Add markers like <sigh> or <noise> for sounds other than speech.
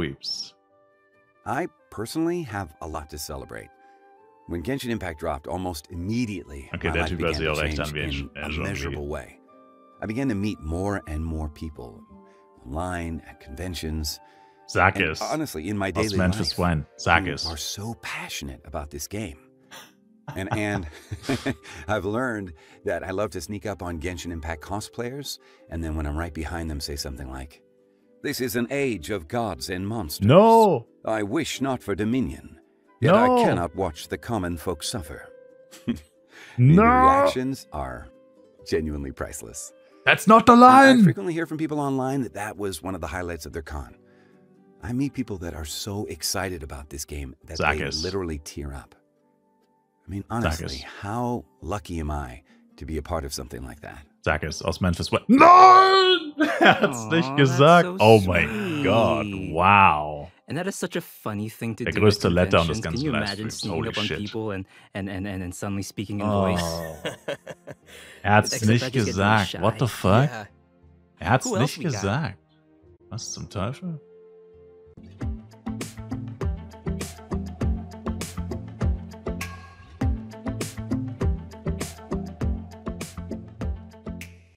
Weeps. I personally have a lot to celebrate. When Genshin Impact dropped, almost immediately, Okay, my life began to change an wie ein, in a measurable way. I began to meet more and more people online, at conventions. Sag es. honestly, in my daily life. Sag es. are so passionate about this game. <laughs> And and <laughs> I've learned that I love to sneak up on Genshin Impact cosplayers, and then when I'm right behind them, say something like, "This is an age of gods and monsters. No! I wish not for dominion, yet No. I cannot watch the common folk suffer." <laughs> No! reactions are genuinely priceless. That's not the And I frequently hear from people online that that was one of the highlights of their con. I meet people that are so excited about this game that Sag they literally tear up. I mean, honestly, es. how lucky am I to be a part of something like that? Es. Aus Memphis. Nein! <laughs> er hat's nicht gesagt. So oh mein Gott, wow. Der größte Letdown des ganzen Livestreams. Holy shit. Oh. <laughs> er hat's nicht gesagt. What the fuck? Yeah. Er hat's nicht gesagt. Was zum Teufel?